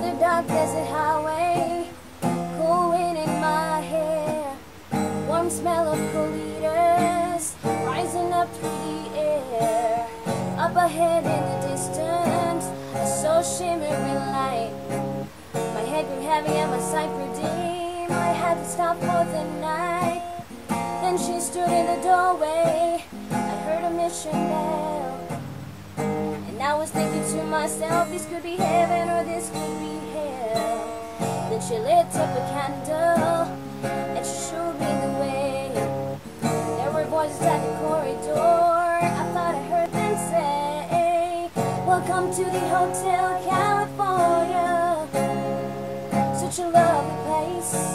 down the dark desert highway, cool wind in my hair, warm smell of colitas rising up through the air. Up ahead in the distance, I saw shimmering light. My head grew heavy and my sight grew dim. I had to stop for the night. Then she stood in the doorway. I heard a mission bell. And I was thinking to myself, this could be heaven or this could. Then she lit up a candle and she showed me the way. There were voices at the corridor. I thought I heard them say, Welcome to the Hotel California. Such a lovely place.